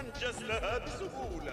أنجز لها بسهولة.